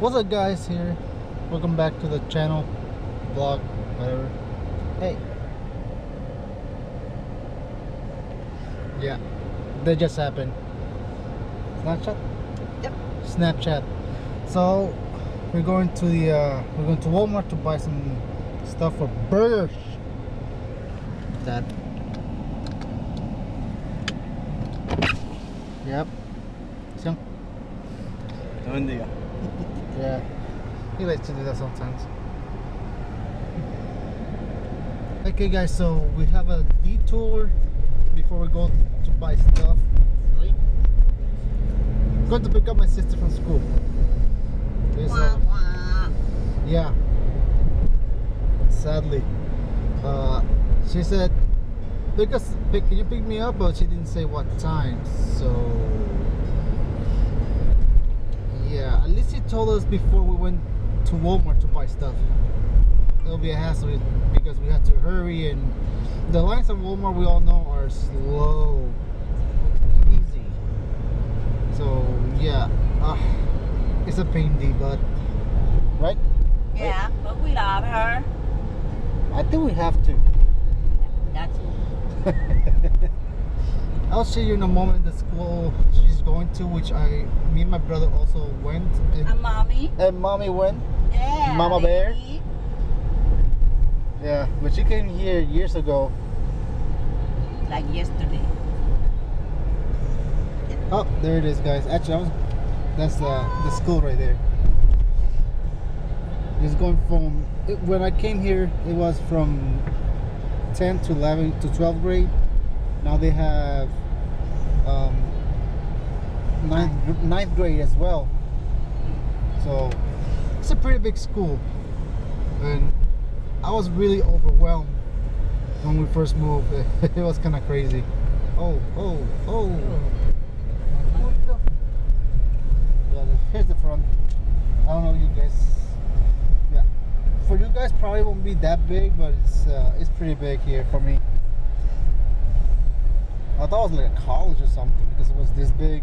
What's up guys here? Welcome back to the channel, vlog, whatever. Hey. Yeah, that just happened. Snapchat? Yep. Snapchat. So we're going to the uh, we're going to Walmart to buy some stuff for burgers. That. Yep. So, Buen día. yeah. He likes to do that sometimes. Okay guys, so we have a detour before we go to buy stuff. I'm Going to pick up my sister from school. Wah, wah. yeah. Sadly. Uh, she said, pick us, pick, can you pick me up? But she didn't say what time. So, yeah. At least she told us before we went to Walmart to buy stuff. It'll be a hassle because we had to hurry and the lines at Walmart we all know are slow. Easy. So, yeah. Uh, it's a pain in the butt. Right? Yeah, but we love her. I think we have to. That's I'll show you in a moment the school she's going to, which I, me and my brother also went, a and, mommy. and mommy went. Yeah. Mama bear? Yeah, but she came here years ago. Like yesterday. Oh, there it is, guys. Actually, I was, that's the the school right there. It's going from it, when I came here, it was from 10 to 11 to 12th grade. Now they have um, ninth, ninth grade as well. So it's a pretty big school, and I was really overwhelmed when we first moved. it was kind of crazy. Oh, oh, oh. Here's the front. I don't know you guys. Yeah, for you guys probably won't be that big, but it's uh, it's pretty big here for me. I thought it was like a college or something because it was this big.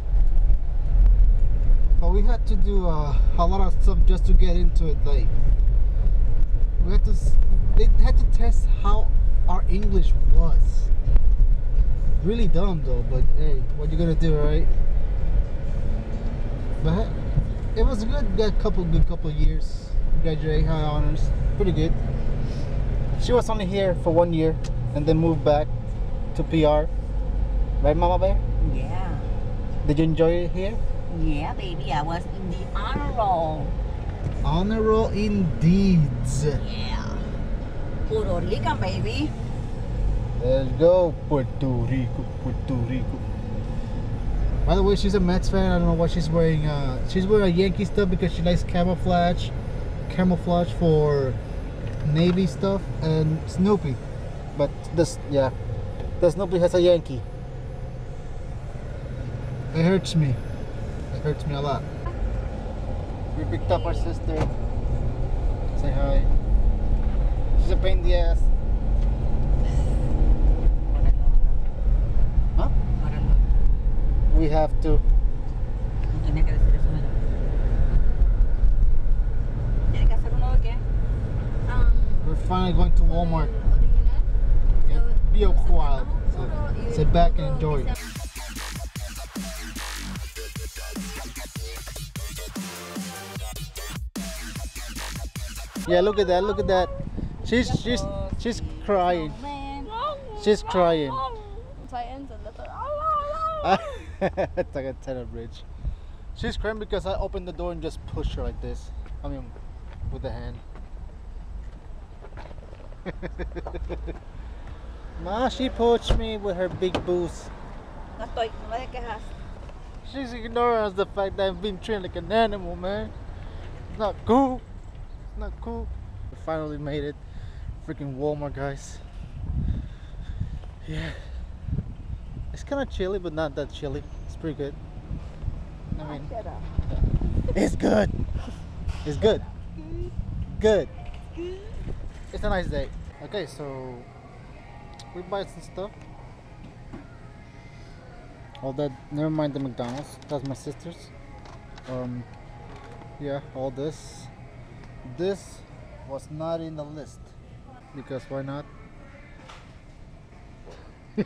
But we had to do uh, a lot of stuff just to get into it. Like we had to, they had to test how our English was. Really dumb though, but hey, what you gonna do, right? But it was good. Got a couple good couple years. Graduate high honors, pretty good. She was only here for one year and then moved back to PR. Right, Mama Bear? Yeah. Did you enjoy it here? Yeah, baby. I was in the honor roll. Honor roll indeed. Yeah. Puerto Rican, baby. Let's go, Puerto Rico, Puerto Rico. By the way, she's a Mets fan. I don't know what she's wearing. Uh, she's wearing a Yankee stuff because she likes camouflage, camouflage for Navy stuff and Snoopy. But this, yeah, the Snoopy has a Yankee. It hurts me. It hurts me a lot. We picked up our sister. Say hi. She's a pain in the ass. Huh? We have to. No tenía que decir eso, ¿verdad? ¿Tiene que hacer uno de qué? Um, We're finally going to Walmart. Yeah, be a while. So, sit back and luego enjoy. Yeah, look at that. Look at that. She's she's she's crying. She's crying. It's like a tenor bridge. She's crying because I opened the door and just pushed her like this. I mean, with the hand. Ma, she pushed me with her big boots. She's ignoring the fact that I'm being trained like an animal, man. It's not cool. Not cool. We finally made it. Freaking Walmart, guys. Yeah. It's kind of chilly, but not that chilly. It's pretty good. I mean, up. it's good. It's good. Good. It's a nice day. Okay, so we buy some stuff. All that. Never mind the McDonald's. That's my sister's. Um, Yeah, all this. This was not in the list because why not?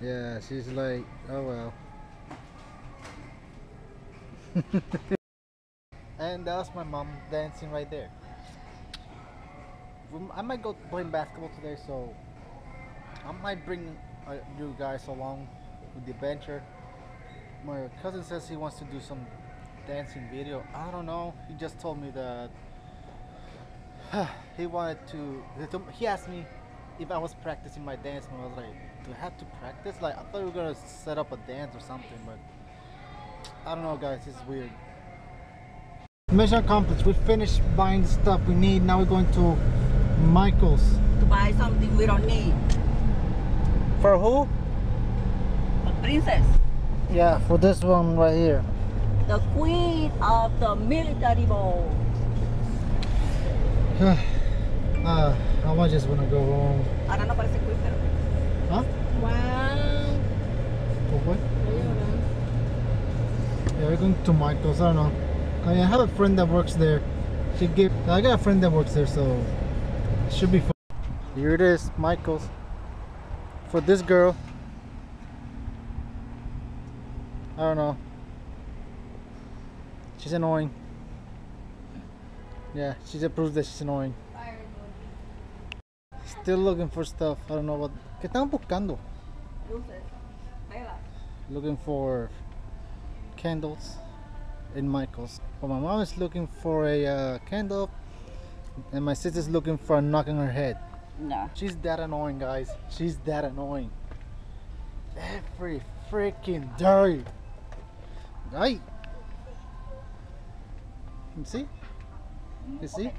yeah, she's like, oh well. and that was my mom dancing right there. I might go playing basketball today, so I might bring uh, you guys along with the adventure. My cousin says he wants to do some dancing video. I don't know. He just told me that he wanted to. he asked me if I was practicing my dance, and I was like, "Do I have to practice?" Like I thought we were gonna set up a dance or something, but I don't know, guys. It's weird. Mission accomplished. We finished buying the stuff we need. Now we're going to Michael's. To buy something we don't need. For who? A princess. Yeah, for this one right here. The queen of the military ball. uh, I just wanna go home. Ahora no parece queen, pero. Huh? Wow. For what? Yeah, we're going to Michael's. I don't know. I have a friend that works there. She gave. I got a friend that works there, so it should be fun. Here it is, Michael's. For this girl. I don't know. She's annoying. Yeah, she just proves that she's annoying. Still looking for stuff. I don't know what. ¿Qué están buscando? Looking for candles in Michael's. But my mom is looking for a uh, candle, and my sister's looking for a knock on her head. No. She's that annoying, guys. She's that annoying. Every freaking day. Right? You see? You see?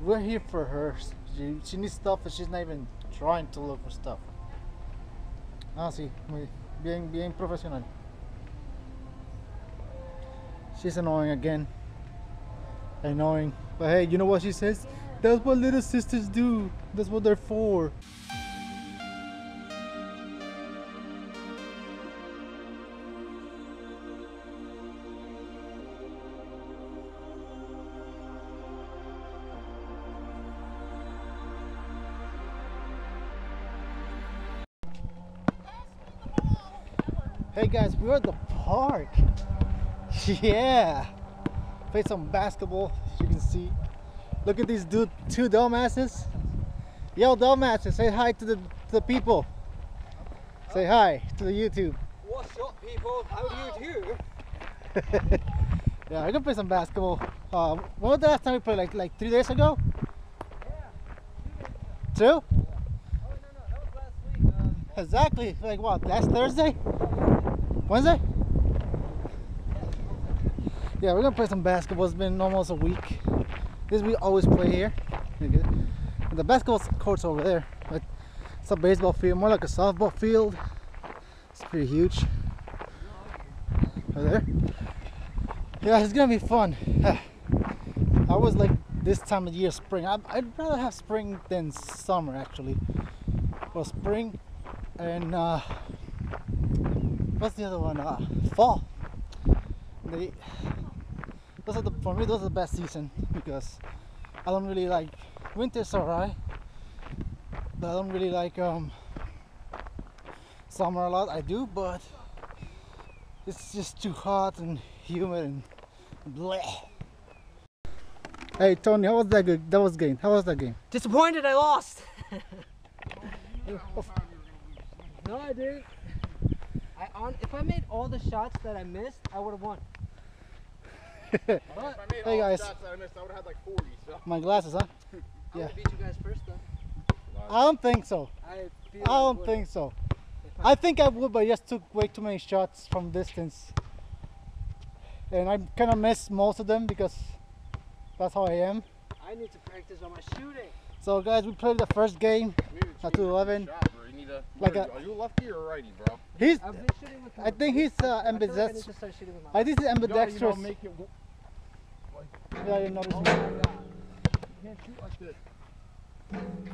We're here for her. She, she needs stuff, and she's not even trying to look for stuff. Ah, sí, muy bien, bien profesional. She's annoying again. Annoying. But hey, you know what she says? That's what little sisters do. That's what they're for. Hey guys, we're at the park. Yeah. Play some basketball, as you can see. Look at these dude, two dumbasses. Yo, dumbasses, say hi to the, to the people. Say hi to the YouTube. What's up, people? How do you do? yeah, we're gonna play some basketball. Uh, when was the last time we played? Like like three days ago? Yeah, Two? Oh, no, no, that was last week. Um, Exactly. Like what? Last Thursday? Wednesday? Yeah, we're gonna play some basketball. It's been almost a week. This we always play here. The basketball court's over there. But it's a baseball field, more like a softball field. It's pretty huge. Over there. Yeah, it's gonna be fun. I was like this time of year, spring. I'd rather have spring than summer actually. Well, spring and uh, what's the other one? Uh, fall. They, those are the for me. Those are the best season because I don't really like winter's alright, but I don't really like um summer a lot. I do, but it's just too hot and humid and bleh. Hey Tony, how was that good? That was game. How was that game? Disappointed I lost. no, I didn't. I on if I made all the shots that I missed, I would have won. But Hey guys, I missed, I would have had like 40, so. my glasses, huh? I Yeah. beat you guys first though. I don't think so. I feel I don't think so. I think I would, but I just took way too many shots from distance. And I kind of missed most of them because that's how I am. I need to practice on my shooting. So guys, we played the first game. Not to 11. You need a, Like are, a- are you a lefty or righty, bro? He's, I've been with. I think he's uh, I feel like I ambidextrous. to with my. I think he's You gotta, you know, ambidextrous. make it, w- Yeah, you notice. Oh my god. you can't shoot like this.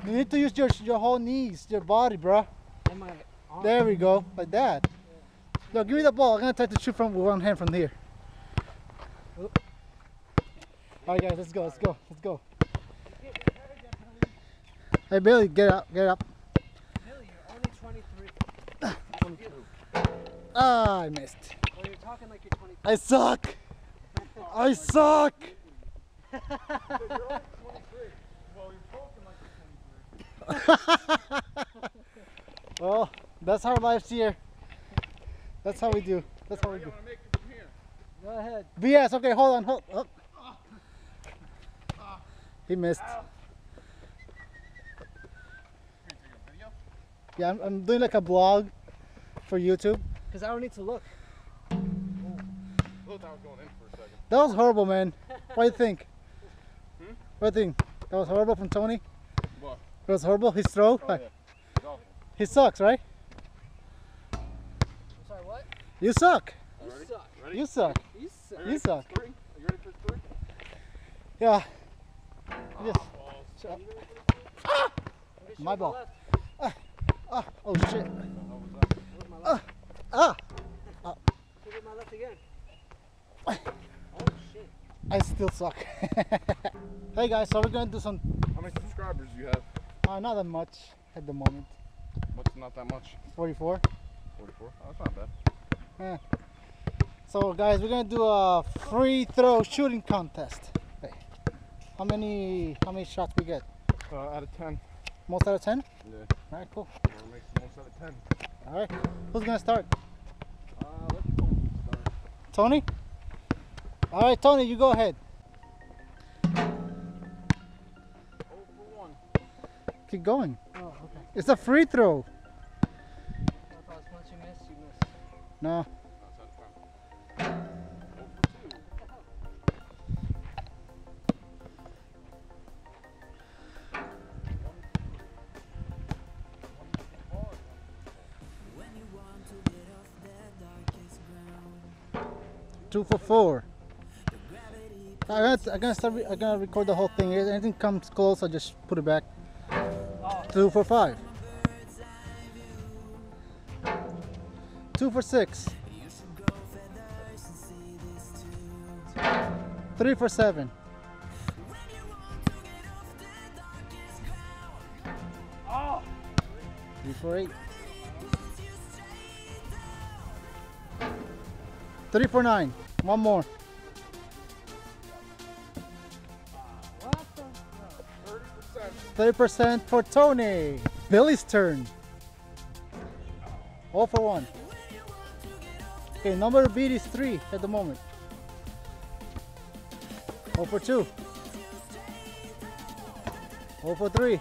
You need to use your your whole knees, your body, bro. And my arm. There we go, like that. Yo, give me the ball. I'm gonna try to shoot from one hand from here. Oop. All right, guys, let's go. Let's go. Let's go. Hey, Billy, get up. Get up. You're only 23. Ah, I missed. Well, you're talking like you're 23. I suck. I suck. well, that's our lives here. That's how we do. That's how we do. Go ahead. BS. Okay, hold on. Hold. Oh. He missed. Yeah, I'm, I'm doing like a blog for YouTube. Because I don't need to look. Look, I was going in for a second. That was horrible, man. What do you think? Hmm? What do you think? That was horrible from Tony. What? It was horrible. His throw. Oh, yeah. He sucks, right? I'm sorry, what? You suck. You suck. Ready? You suck. You suck. You suck. Are you ready for three? Yeah. Oh, yes. Balls. Shut up. I'm just My shooting ball. left. Ah, ah. oh shit. My. Ah, Shoot my left again. Oh, shit. I still suck. hey guys, so we're gonna do some. How many subscribers do you have? Uh, not that much at the moment. What's not that much? 44. 44? Oh, that's not bad. So guys, we're gonna do a free throw shooting contest. Okay. How many? How many shots we get? Uh, out of 10. Most out of 10. Yeah. All right, cool. Whoever makes the most out of 10. All right. Who's gonna start? Uh, let's. Start. Tony? All right, Tony, you go ahead. Oh, for 1. Keep going. Oh, okay. It's a free throw. I thought once you miss, miss. No. Two for four. I'm gonna, I'm gonna start. I'm gonna record the whole thing. If anything comes close, I'll just put it back. Two for five. Two for six. Three for seven. Three for eight. Three for nine. One more. 30%. 30% for Tony. Billy's turn. All for one. Okay, number beat is three at the moment. All for two. All for three.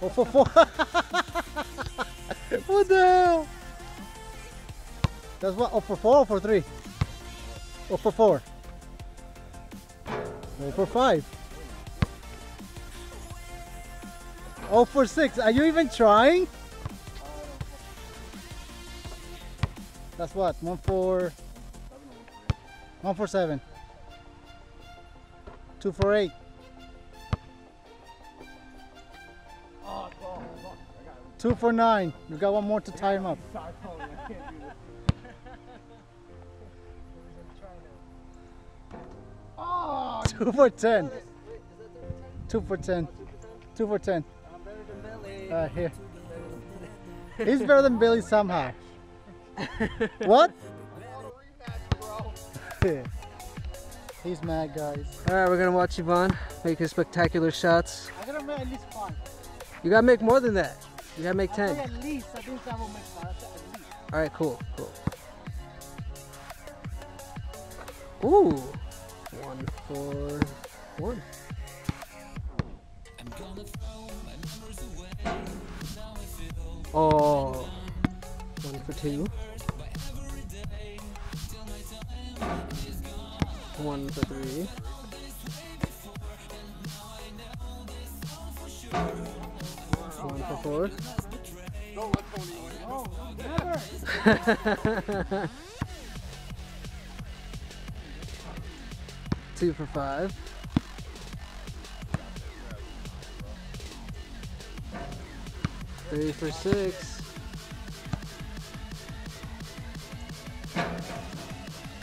All for four. what the hell? That's what? oh for four or for three? Oh for four. All for five. Oh for six. Are you even trying? That's what? One for one for seven. Two for eight. Two for nine. You got one more to tie him up. Two for ten. Wait, is that Two for ten. Two for ten. I'm better than Billy. Uh, here. He's better than Billy somehow. what? He's mad, guys. All right, we're gonna watch Ivan make his spectacular shots. I'm gonna make at least five. You gotta make more than that. You gotta make I ten. at least. I think I will make five. At least. All right, cool, cool. Ooh, one for one. Oh, one for two. One for three. One for four. two for five. Three for six.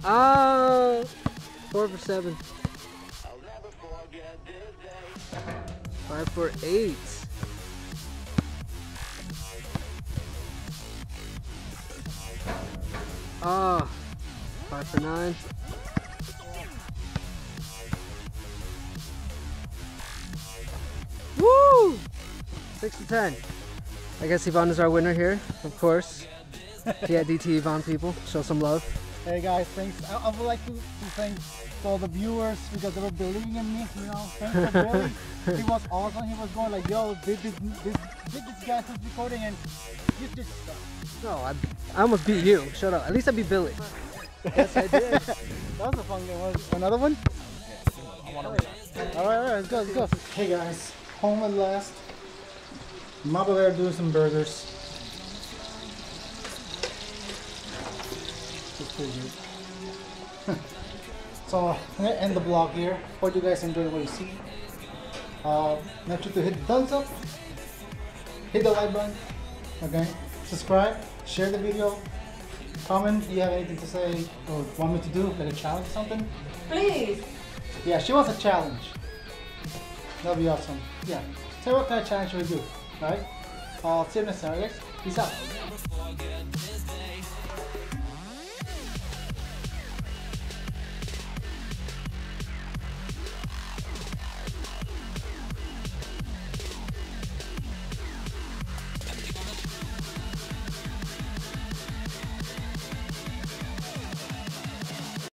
Oh, four for seven. Five for eight. Ah, oh, five for nine. Six to ten. I guess Ivan is our winner here, of course. Yeah, DT Ivan people, show some love. Hey guys, thanks. I, I would like to, to thank all the viewers because they were believing in me. You know, thanks for Billy. he was awesome. He was going like, "Yo, did this, this, did this guy who's recording and you just No, I, I almost beat you. Shut up. At least I beat Billy. yes, I did. that was a fun game. Was- Another one? All right, all right, let's go, let's go. Hey guys, home at last. I'm over there doing some burgers. Looks pretty good. so I'm gonna end the vlog here. Hope you guys enjoyed what you see. Uh, make sure to hit the thumbs up, hit the like button, okay? Subscribe, share the video, comment if you have anything to say or want me to do, like a challenge or something. Please. Yeah, she wants a challenge. That'll be awesome. Yeah. Tell her what kind of challenge we do. Alright? Uh, next time, guys. Peace out.